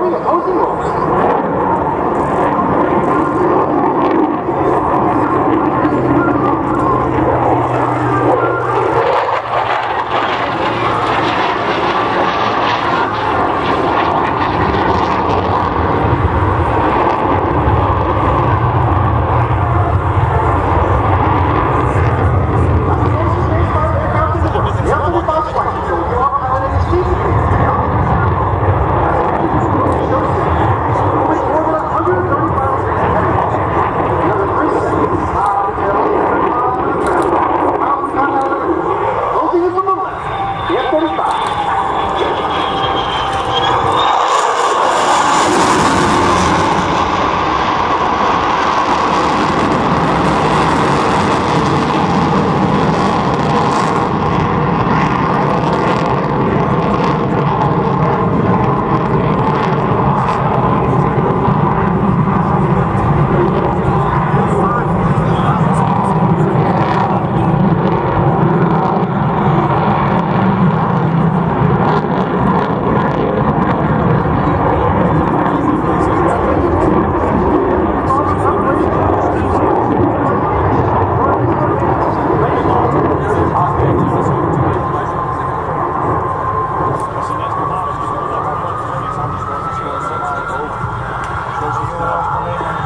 みんな楽しむわ。Obrigado.